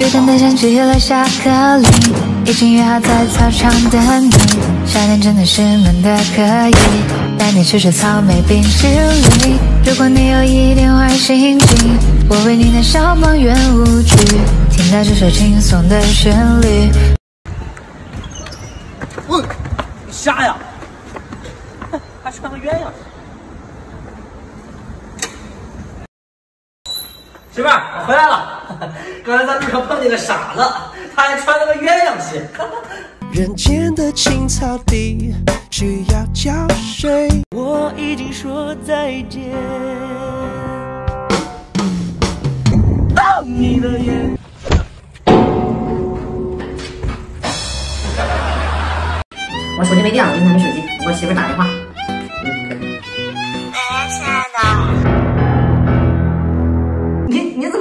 约定的相聚了下课铃，已经约好在操场等你。夏天真的是闷的可以，带你吃吃草莓冰淇淋。如果你有一点坏心情，我为你弹小邦圆舞曲，听到这首轻松的旋律。喂，你瞎呀？还穿个鸳鸯？媳妇儿，我回来了。刚才在路上碰见个傻子，他还穿了个鸳鸯鞋。人间的青草地需要浇水，我已经说再见。你的眼。我手机没电了，用他们手机，我给我媳妇打电话。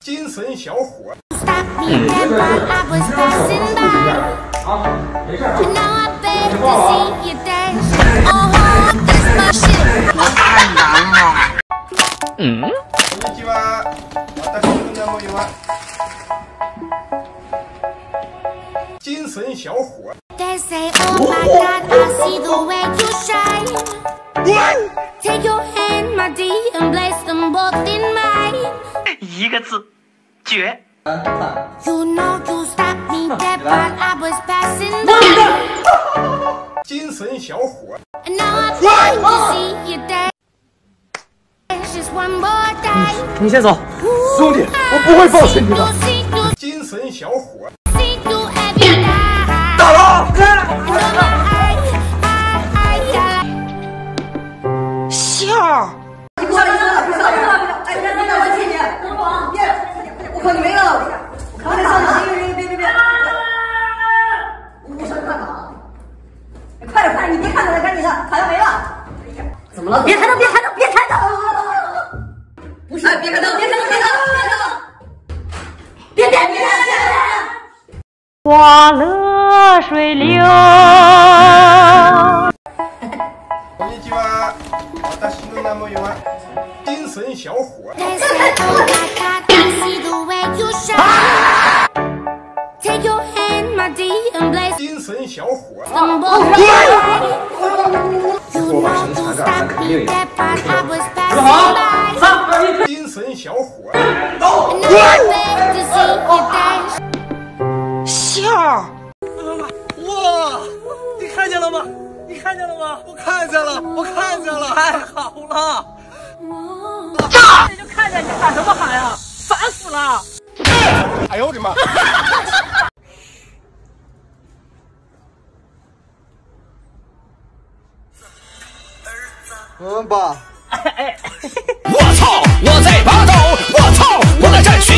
精神小伙。太难了。嗯。こんにちは。私の名前は。精神小伙。个字，绝。You know you stopped me dead while I was passing by. 精神小伙。And now I'm trying to see you dance just one more time. 你先走，兄弟，我不会放弃你的。精神小伙。别看着了，赶紧的，好像没了。怎么了？别开灯，别开灯，别开灯！不是，别开灯，别开灯，别开灯，别别别别别！花落水流。こんにちは。私の名前は精神小伙。 They say, Oh my God, I see the way you shine. Take your hand, my dear, and place 精神小伙。 神小伙走哇一妈妈哇你看见了吗？你看见了吗？我看见了。我看见了太好了炸就看见你喊什么喊呀烦死了。哎呦我的妈。嗯，爸。我操！我在拔刀！我操！我在战群